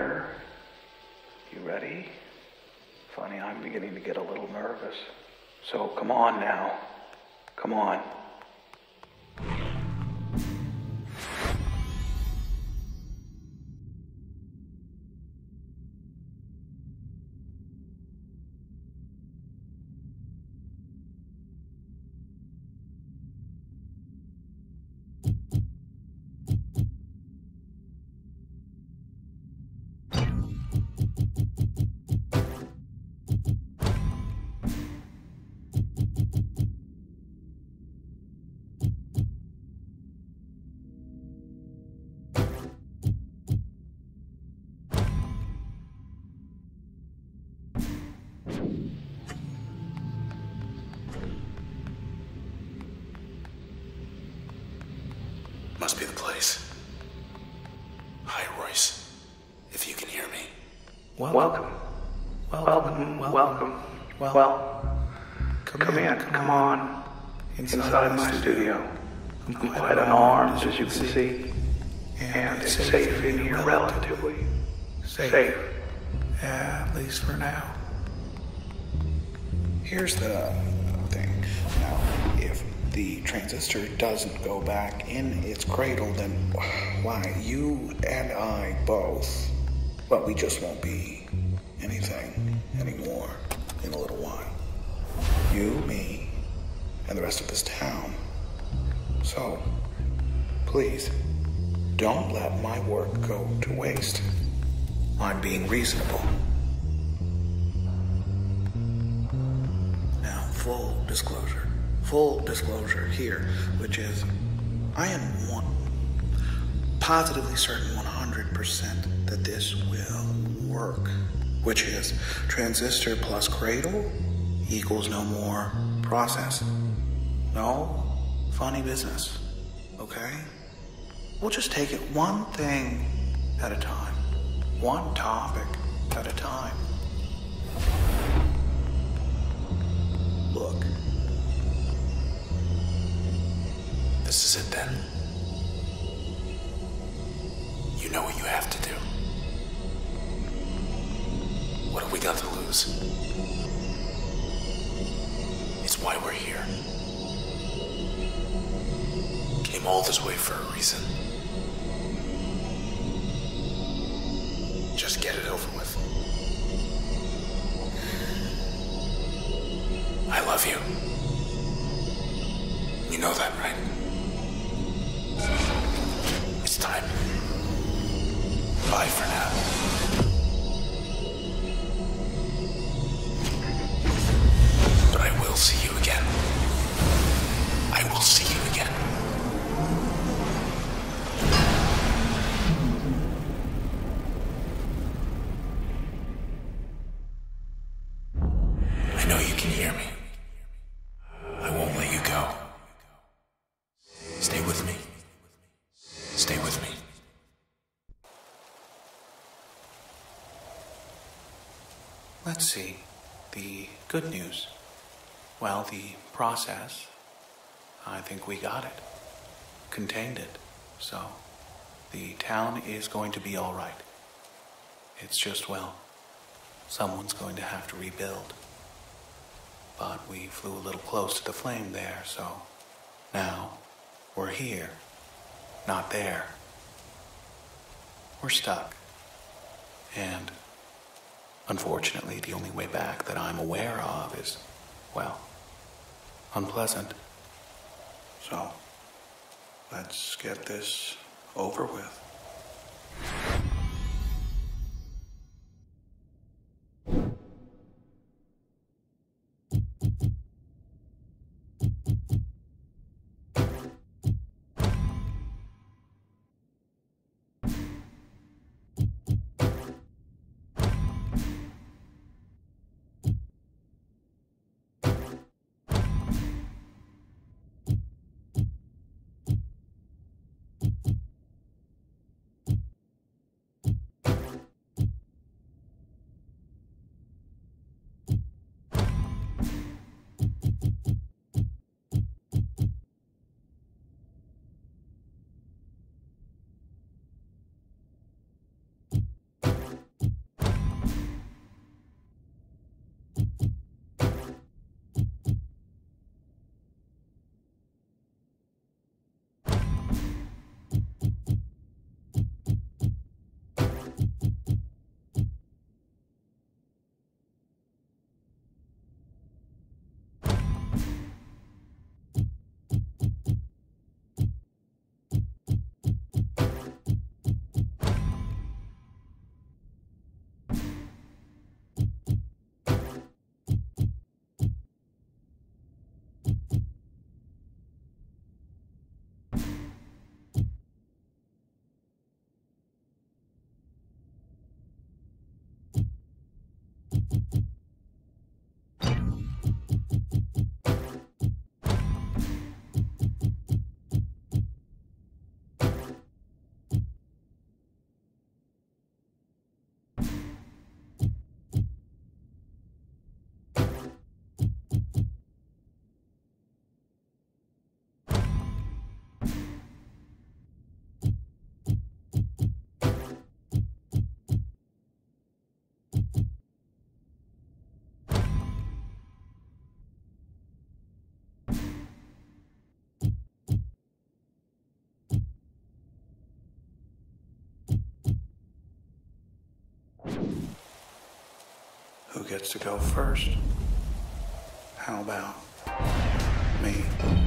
here. You ready? Funny, I'm beginning to get a little nervous. So come on now. Come on. Place. Hi, Royce. If you can hear me. Welcome. Welcome. Welcome. Well, come in. Come on. Inside my studio. I'm quite unarmed, as you can see. And it's safe in here, relatively. Safe. Yeah, at least for now. Here's the thing. Now, if the transistor doesn't go back in its cradle, then why, you and I both, well, we just won't be anything anymore in a little while. You, me, and the rest of this town. So, please, don't let my work go to waste. I'm being reasonable. Now, full disclosure. Full disclosure here, which is I am one positively certain 100% that this will work, which is transistor plus cradle equals no more process. No funny business, okay? We'll just take it one thing at a time, one topic at a time. This is it then. You know what you have to do. What have we got to lose? It's why we're here. Came all this way for a reason. See. The good news. Well, the process, I think we got it. Contained it. So, the town is going to be all right. It's just, well, someone's going to have to rebuild. But we flew a little close to the flame there, so now we're here, not there. We're stuck. And Unfortunately, the only way back that I'm aware of is, well, unpleasant. So, let's get this over with. Who gets to go first? How about me?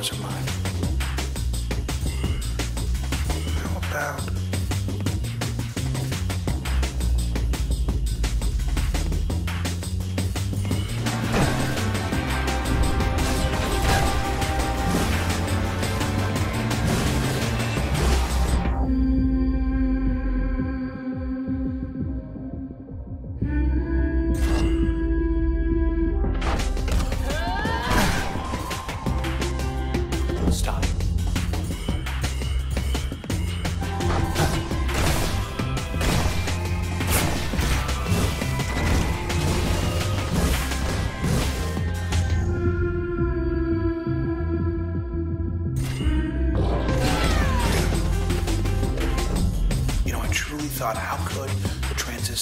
Yours or mine.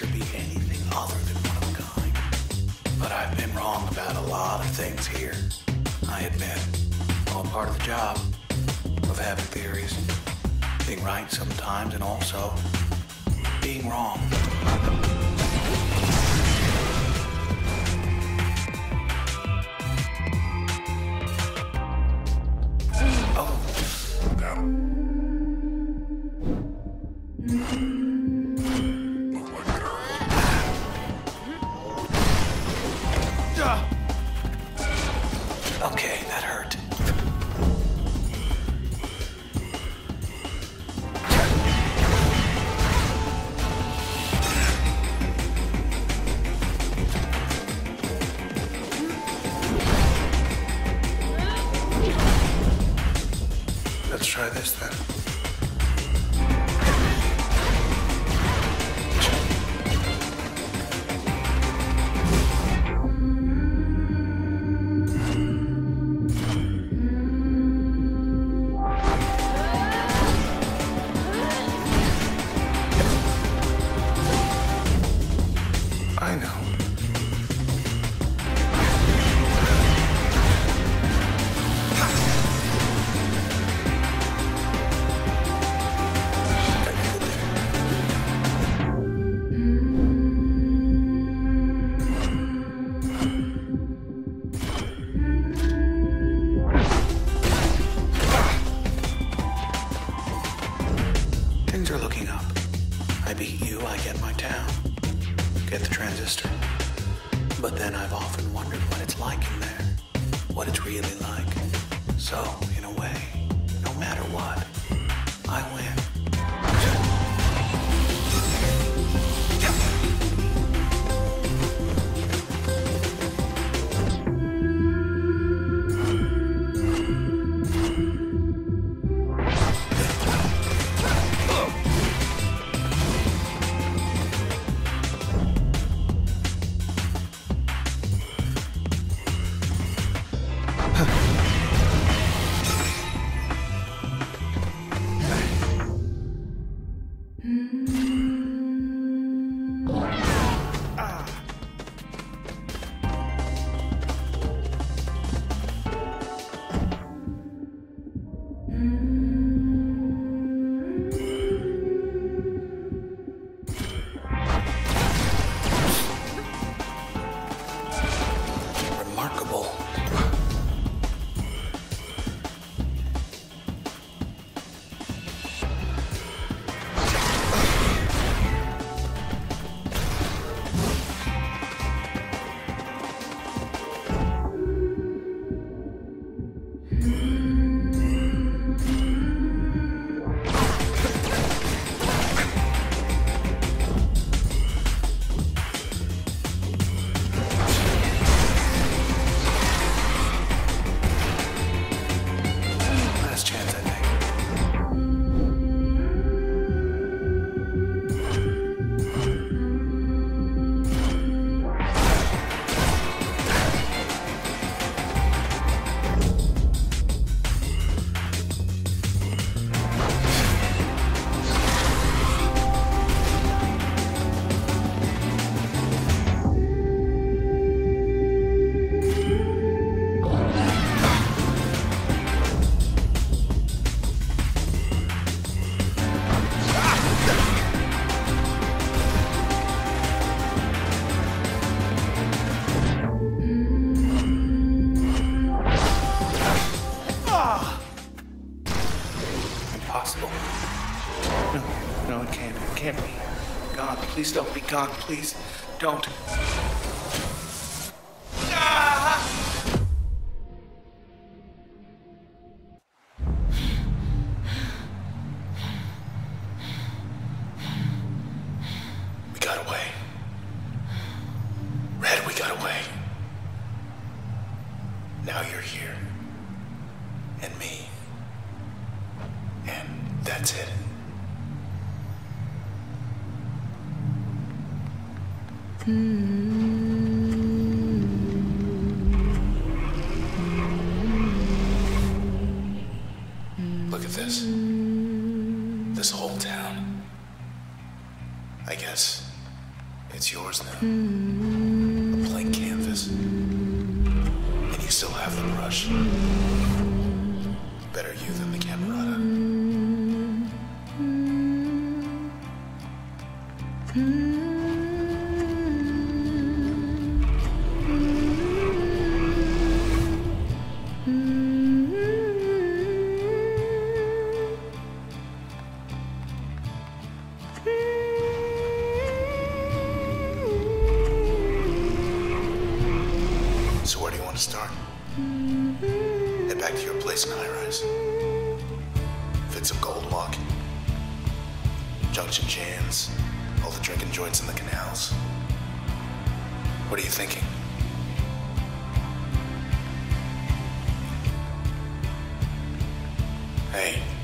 Transistor be anything other than one of a kind? But I've been wrong about a lot of things here. I admit. All part of the job of having theories. Being right sometimes and also being wrong. Oh, okay, mm. I know. God, please don't Josh. Better you than the Camerata. Mm-hmm. What are you thinking? Hey.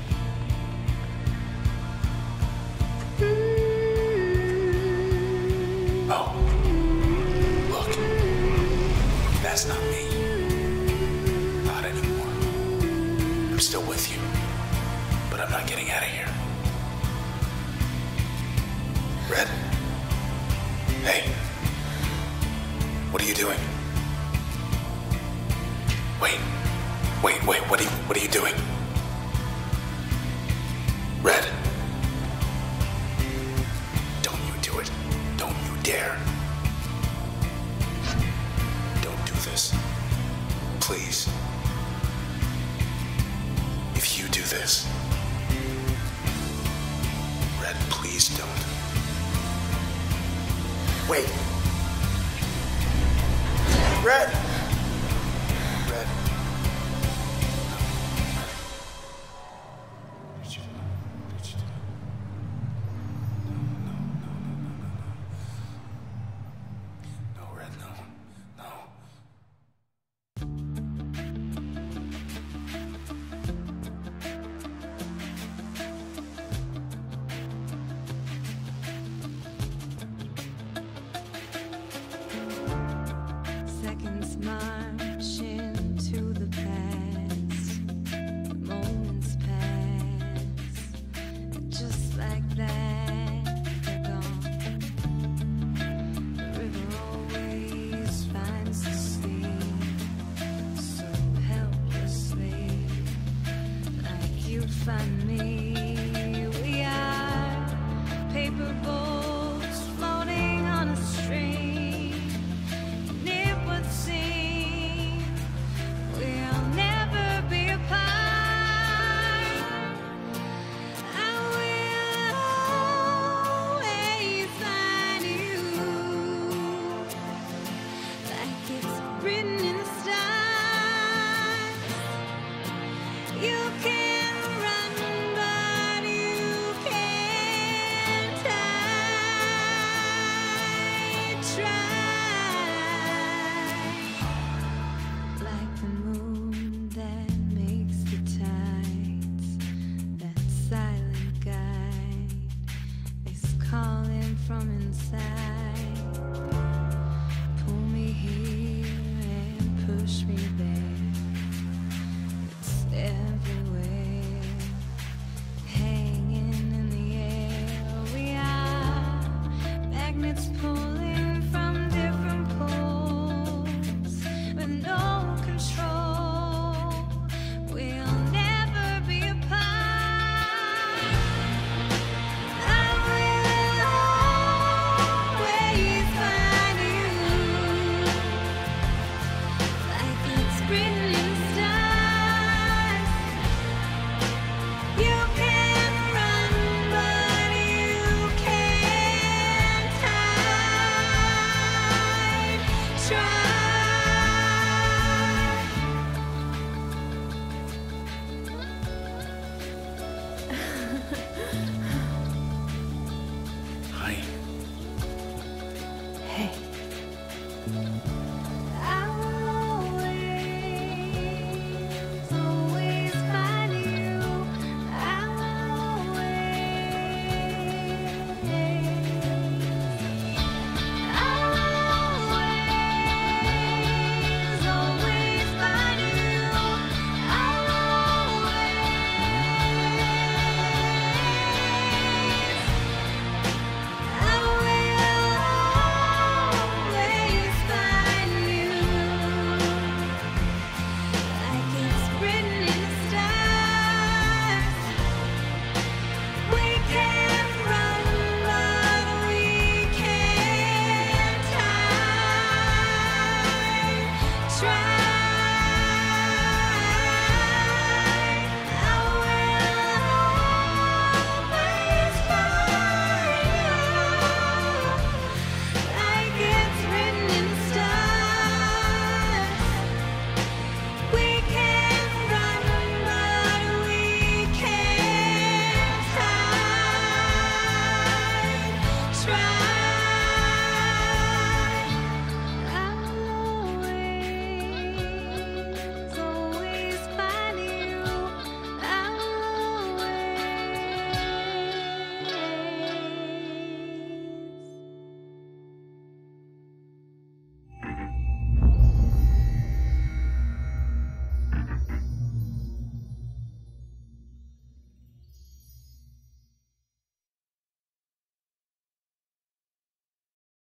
this. Red, please don't. Wait. Red!